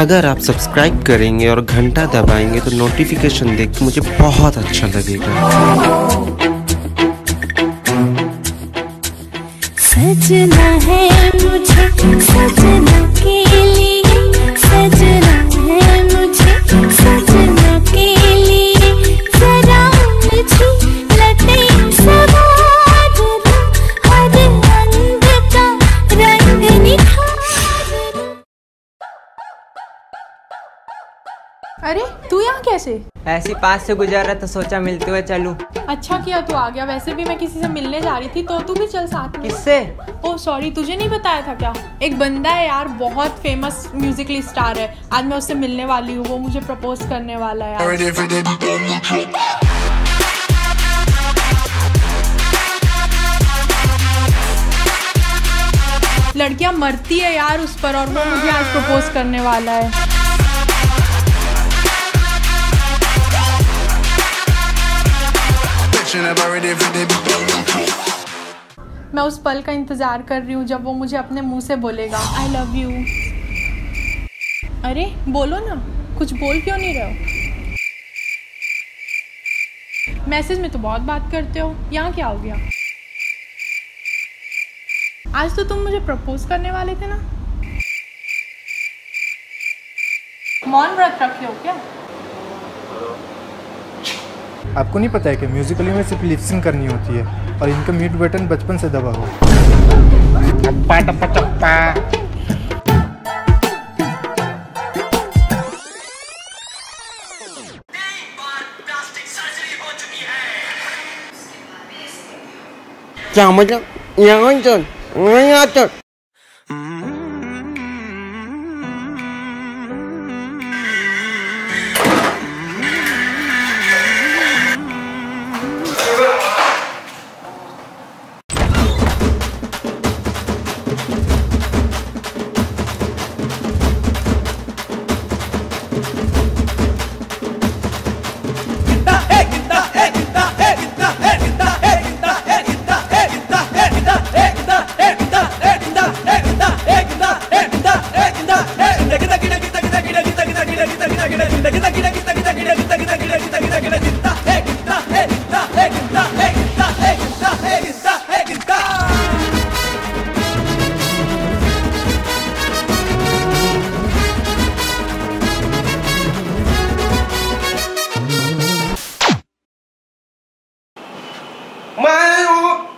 अगर आप सब्सक्राइब करेंगे और घंटा दबाएँगे तो नोटिफिकेशन देख के मुझे बहुत अच्छा लगेगा। सजना है मुझे, सजना के लिए। अरे तू यहाँ कैसे? ऐसी पास से गुजर रहा तो सोचा मिलते हुए चलूँ। अच्छा किया तू आ गया वैसे भी मैं किसी से मिलने जा रही थी तो तू भी चल साथ में। किससे? ओह सॉरी तुझे नहीं बताया था क्या? एक बंदा है यार बहुत फ़ेमस म्यूजिकली स्टार है। आज मैं उससे मिलने वाली हूँ वो मुझे प्रपोज करने वाला है यार। लड़कियाँ मरती है यार उस पर और वो मुझे आज प्रपोज करने वाला है। मैं उस पल का इंतज़ार कर रही हूँ जब वो मुझे अपने मुँह से बोलेगा। आई लव यू अरे, बोलो ना। कुछ बोल क्यों नहीं रहे हो? मैसेज में तो बहुत बात करते हो। यहाँ क्या हो गया? आज तो तुम मुझे प्रपोज करने वाले थे ना। मौन व्रत रखे हो क्या? आपको नहीं पता है कि म्यूजिकली में सिर्फ़ लिपसिंग करनी होती है और इनका म्यूट बटन बचपन से दबा हो। क्या मतलब? यहाँ चल यहाँ चल। 前を。